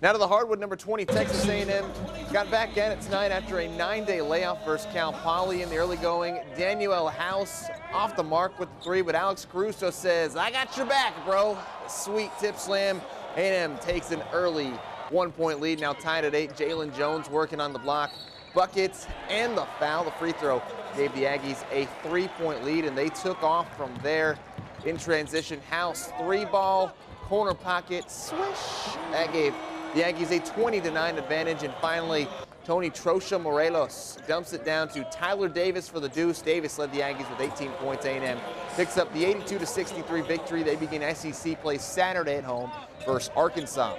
Now to the hardwood, number 20, Texas A&M got back at it tonight after a nine-day layoff versus Cal Poly in the early going. Danuel House off the mark with the three, but Alex Caruso says, I got your back, bro. Sweet tip slam. A&M takes an early one-point lead, now tied at eight. Jalen Jones working on the block. Buckets and the foul, the free throw, gave the Aggies a three-point lead, and they took off from there in transition. House, three ball, corner pocket, swish. That gave the Aggies a 20 to 9 advantage. And finally, Tonny Trocha Morelos dumps it down to Tyler Davis for the deuce. Davis led the Aggies with 18 points. A&M picks up the 82 to 63 victory. They begin SEC play Saturday at home versus Arkansas.